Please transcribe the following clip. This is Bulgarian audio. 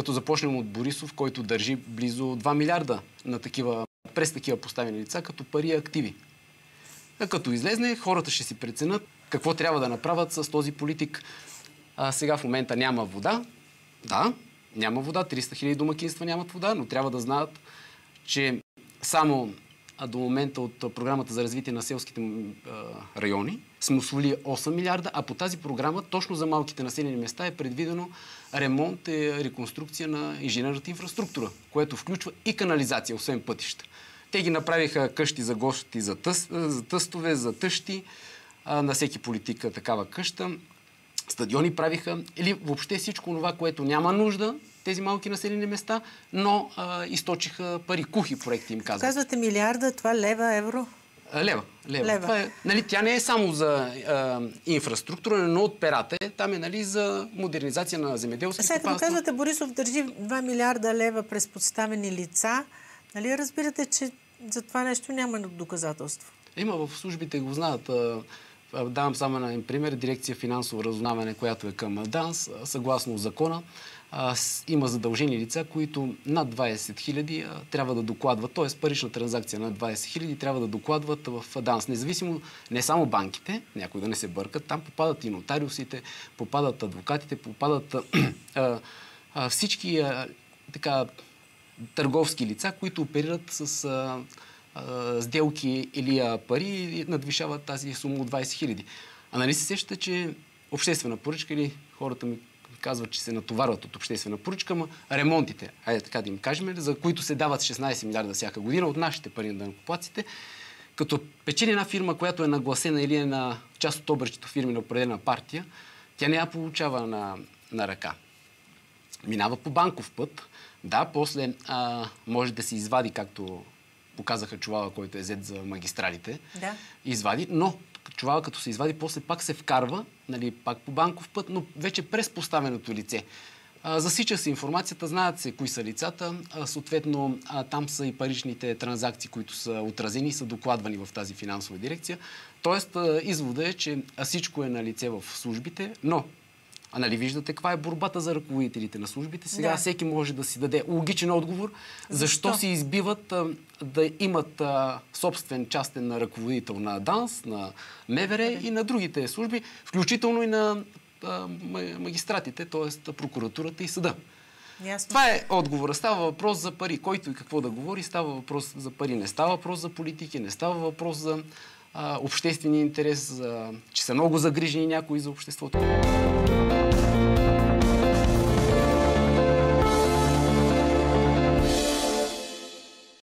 Като започнем от Борисов, който държи близо 2 милиарда на такива, през такива поставени лица, като пари и активи. А като излезне, хората ще си преценят какво трябва да направят с този политик. А, сега в момента няма вода. Да, няма вода. 300 хиляди домакинства нямат вода, но трябва да знаят, че само до момента от програмата за развитие на селските райони сме освоили 8 милиарда, а по тази програма точно за малките населени места е предвидено ремонт и реконструкция на инженерната инфраструктура, което включва и канализация, освен пътища. Те ги направиха къщи за гости, за, тъс, за тъстове, за тъщи, на всеки политика такава къща. Стадиони правиха или въобще всичко това, което няма нужда тези малки населени места, но а, източиха пари. Кухи проекти им казват. Казвате милиарда, това лева, евро? А, лева. лева. лева. Това е, нали, тя не е само за а, инфраструктура, но от перата е. Там е нали, за модернизация на земеделски Сега, като казвате, Борисов държи 2 милиарда лева през подставени лица, нали разбирате, че за това нещо няма доказателство? Има в службите, го знаят. Давам само един пример. Дирекция финансово разузнаване, която е към ДАНС, съгласно закона, има задължени лица, които над 20 хиляди трябва да докладват, т.е. парична транзакция над 20 хиляди трябва да докладват в ДАНС. Независимо, не само банките, някои да не се бъркат, там попадат и нотариусите, попадат адвокатите, попадат всички така, търговски лица, които оперират с сделки или пари надвишават тази сума от 20 хиляди. А нали се сещате, че обществена поръчка или хората ми казват, че се натоварват от обществена поръчка, ма ремонтите, айде така да им кажем, за които се дават 16 милиарда всяка година от нашите пари на данъкоплаците, като печели една фирма, която е нагласена или е на част от обръчето фирми на определена партия, тя не я получава на, на ръка. Минава по банков път. Да, после а, може да се извади, както показаха чувала, който е зет за магистралите. Да. Извади, но чувала като се извади, после пак се вкарва, нали, пак по банков път, но вече през поставеното лице. А, засича се информацията, знаят се кои са лицата, а, съответно а, там са и паричните транзакции, които са отразени и са докладвани в тази финансова дирекция. Тоест, извода е, че всичко е на лице в службите, но а нали виждате каква е борбата за ръководителите на службите? Сега да. всеки може да си даде логичен отговор. Защо, защо си избиват а, да имат а, собствен частен ръководител на ДАНС, на МВР и на другите служби, включително и на а, магистратите, т.е. прокуратурата и съда. Ясно. Това е отговора. Става въпрос за пари. Който и какво да говори, става въпрос за пари. Не става въпрос за политики, не става въпрос за обществения интерес, че са много загрижени някои за обществото.